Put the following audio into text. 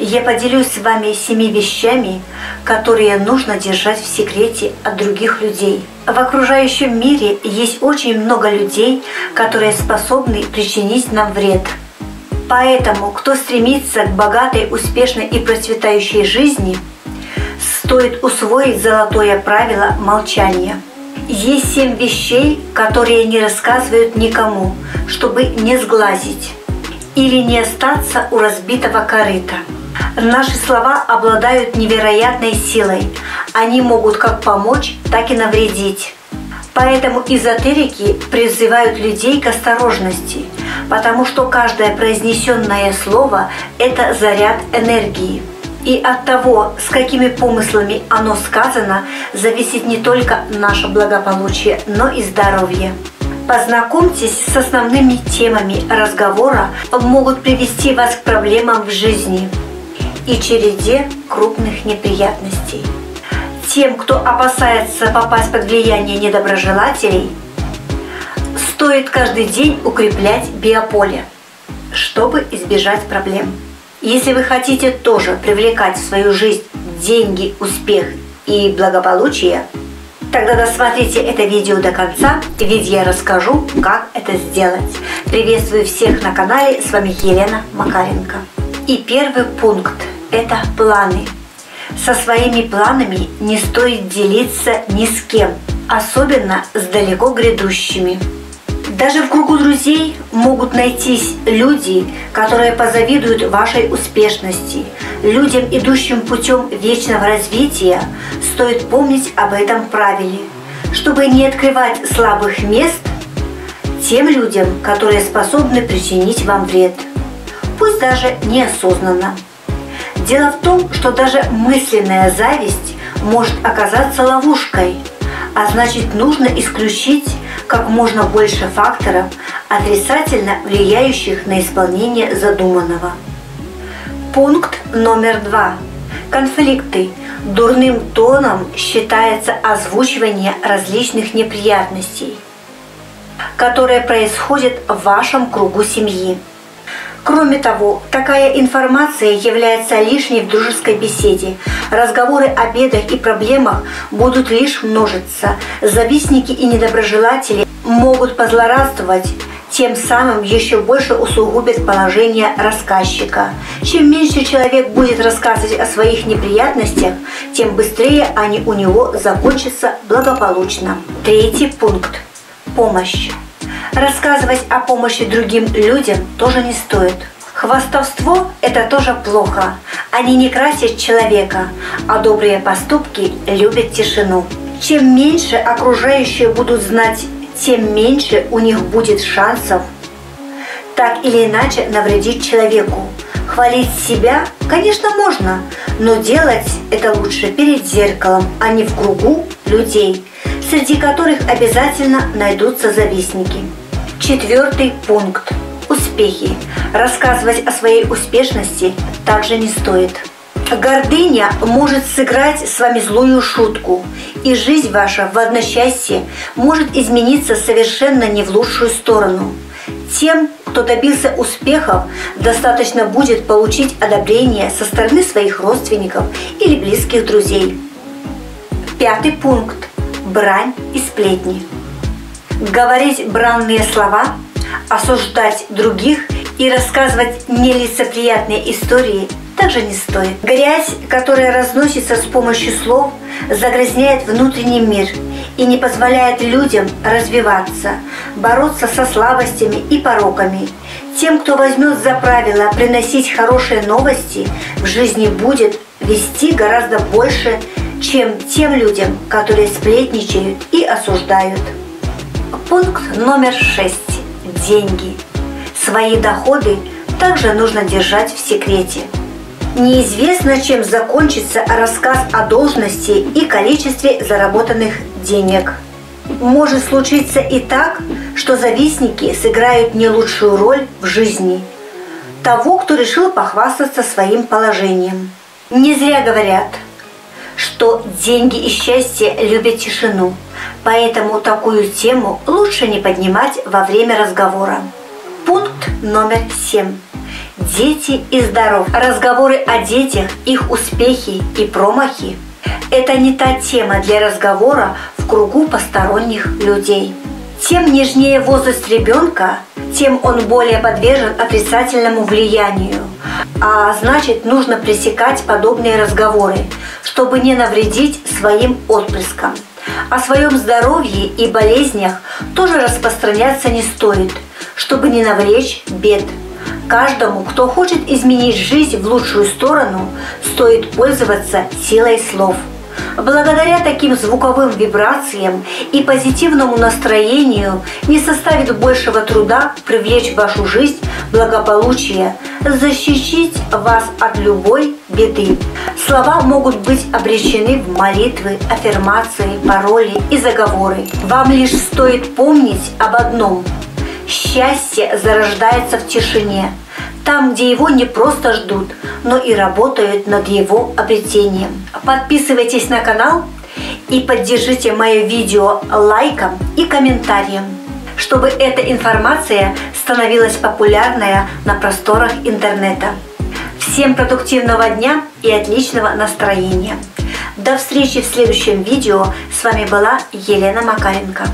я поделюсь с вами семи вещами, которые нужно держать в секрете от других людей. В окружающем мире есть очень много людей, которые способны причинить нам вред. Поэтому, кто стремится к богатой, успешной и процветающей жизни, стоит усвоить золотое правило молчания. Есть семь вещей, которые не рассказывают никому, чтобы не сглазить или не остаться у разбитого корыта. Наши слова обладают невероятной силой. Они могут как помочь, так и навредить. Поэтому эзотерики призывают людей к осторожности, потому что каждое произнесенное слово – это заряд энергии. И от того, с какими помыслами оно сказано, зависит не только наше благополучие, но и здоровье. Познакомьтесь с основными темами разговора, могут привести вас к проблемам в жизни – и череде крупных неприятностей. Тем, кто опасается попасть под влияние недоброжелателей, стоит каждый день укреплять биополе, чтобы избежать проблем. Если вы хотите тоже привлекать в свою жизнь деньги, успех и благополучие, тогда досмотрите это видео до конца, ведь я расскажу, как это сделать. Приветствую всех на канале, с вами Елена Макаренко. И первый пункт – это планы. Со своими планами не стоит делиться ни с кем, особенно с далеко грядущими. Даже в кругу друзей могут найтись люди, которые позавидуют вашей успешности. Людям, идущим путем вечного развития, стоит помнить об этом правиле, чтобы не открывать слабых мест тем людям, которые способны причинить вам вред – пусть даже неосознанно. Дело в том, что даже мысленная зависть может оказаться ловушкой, а значит нужно исключить как можно больше факторов, отрицательно влияющих на исполнение задуманного. Пункт номер два. Конфликты. Дурным тоном считается озвучивание различных неприятностей, которые происходят в вашем кругу семьи. Кроме того, такая информация является лишней в дружеской беседе. Разговоры о бедах и проблемах будут лишь множиться. Завистники и недоброжелатели могут позлорадствовать тем самым еще больше усугубит положение рассказчика. Чем меньше человек будет рассказывать о своих неприятностях, тем быстрее они у него закончатся благополучно. Третий пункт. Помощь. Рассказывать о помощи другим людям тоже не стоит. Хвастовство – это тоже плохо. Они не красят человека, а добрые поступки любят тишину. Чем меньше окружающие будут знать, тем меньше у них будет шансов так или иначе навредить человеку. Хвалить себя, конечно, можно, но делать это лучше перед зеркалом, а не в кругу людей, среди которых обязательно найдутся завистники. Четвертый пункт. Успехи. Рассказывать о своей успешности также не стоит. Гордыня может сыграть с вами злую шутку, и жизнь ваша в одночасье может измениться совершенно не в лучшую сторону. Тем, кто добился успехов, достаточно будет получить одобрение со стороны своих родственников или близких друзей. Пятый пункт. Брань и сплетни говорить бранные слова, осуждать других и рассказывать нелицеприятные истории также не стоит. Грязь, которая разносится с помощью слов, загрязняет внутренний мир и не позволяет людям развиваться, бороться со слабостями и пороками. Тем, кто возьмет за правило приносить хорошие новости, в жизни будет вести гораздо больше, чем тем людям, которые сплетничают и осуждают. Пункт номер шесть. Деньги. Свои доходы также нужно держать в секрете. Неизвестно, чем закончится рассказ о должности и количестве заработанных денег. Может случиться и так, что завистники сыграют не лучшую роль в жизни того, кто решил похвастаться своим положением. Не зря говорят, что деньги и счастье любят тишину – Поэтому такую тему лучше не поднимать во время разговора. Пункт номер семь. Дети и здоров. Разговоры о детях, их успехи и промахи – это не та тема для разговора в кругу посторонних людей. Тем нежнее возраст ребенка, тем он более подвержен отрицательному влиянию. А значит, нужно пресекать подобные разговоры, чтобы не навредить своим отпрыскам. О своем здоровье и болезнях тоже распространяться не стоит, чтобы не навлечь бед. Каждому, кто хочет изменить жизнь в лучшую сторону, стоит пользоваться силой слов – Благодаря таким звуковым вибрациям и позитивному настроению не составит большего труда привлечь в вашу жизнь благополучие, защитить вас от любой беды. Слова могут быть обречены в молитвы, аффирмации, пароли и заговоры. Вам лишь стоит помнить об одном – Счастье зарождается в тишине, там, где его не просто ждут, но и работают над его обретением. Подписывайтесь на канал и поддержите мое видео лайком и комментарием, чтобы эта информация становилась популярной на просторах интернета. Всем продуктивного дня и отличного настроения! До встречи в следующем видео. С вами была Елена Макаренко.